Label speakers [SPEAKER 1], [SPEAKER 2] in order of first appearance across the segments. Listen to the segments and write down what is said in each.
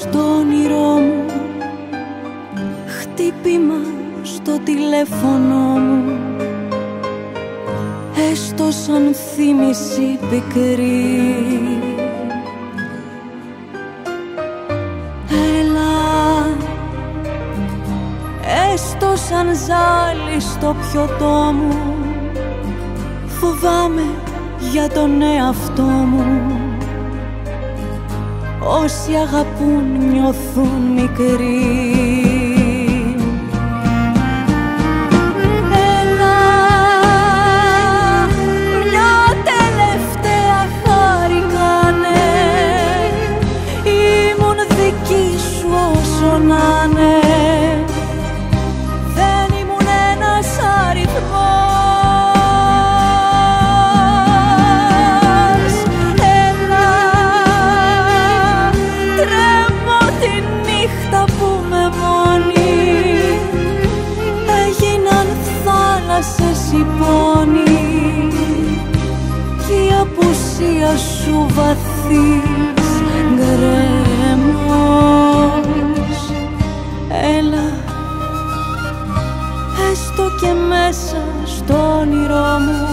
[SPEAKER 1] στο όνειρό μου. Χτύπημα στο τηλέφωνο μου. Έστω σαν θύμηση πικρή. Έλα Έστω σαν ζάλι στο πιοτό μου. Φοβάμαι για τον εαυτό μου. Όσοι αγαπούν νιώθουν μικροί σου βαθύς γκρέμος. Έλα έστω και μέσα στο όνειρό μου.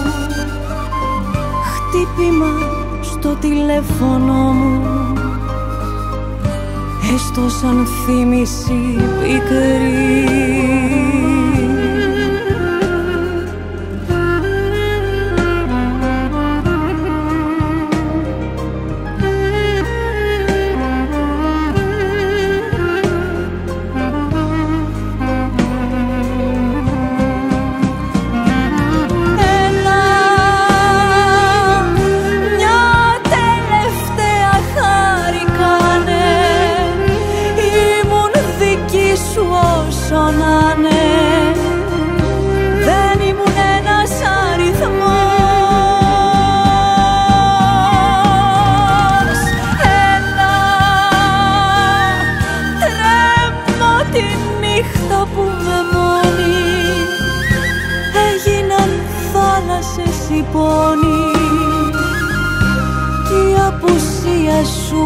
[SPEAKER 1] Χτύπημα στο τηλέφωνο μου. Έστω σαν θύμηση πικρή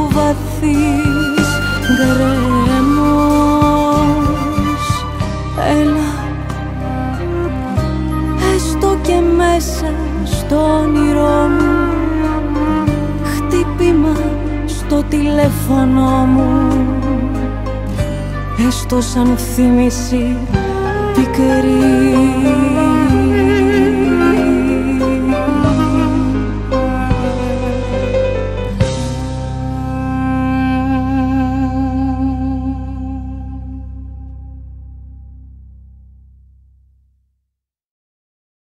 [SPEAKER 1] βαθύς γκρέμος. Έλα έστω και μέσα στο όνειρό μου. Χτύπημα στο τηλέφωνο μου. Έστω σαν θύμηση πικρή